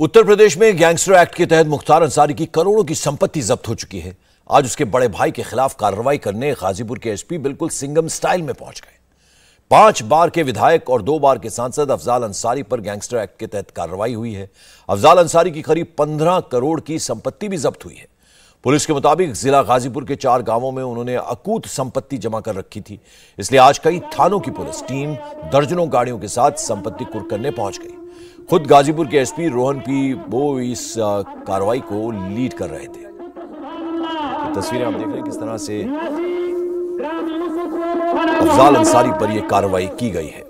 उत्तर प्रदेश में gangster act के तहत मुख्तार अंसारी की करोड़ों की संपत्ति जब्त हो चुकी है। आज उसके बड़े भाई के खिलाफ कार्रवाई करने गाजीपुर के एसपी बिल्कुल सिंगम स्टाइल में पहुँच गए। पाँच बार के विधायक और दो बार के सांसद अफजाल अंसारी पर गैंगस्टर एक्ट के तहत कार्रवाई हुई है। अफजाल अंसारी की करीब पंद्रह करोड़ की संपत्ति भी जब्त हुई है। पुलिस के मुताबिक जिला गाजीपुर के चार गाँवों में उन्होंने अकूत संपत्ति जमा कर रखी थी। इसलिए आज कई थानों की पुलिस टीम दर्जनों गाड़ियों के साथ संपत्ति कुर्क करने पहुँच गई। खुद गाजीपुर के एसपी रोहन पी, वो इस कार्रवाई को लीड कर रहे थे। तस्वीरें आप देख रहे हैं किस तरह से अफजाल अंसारी पर यह कार्रवाई की गई है।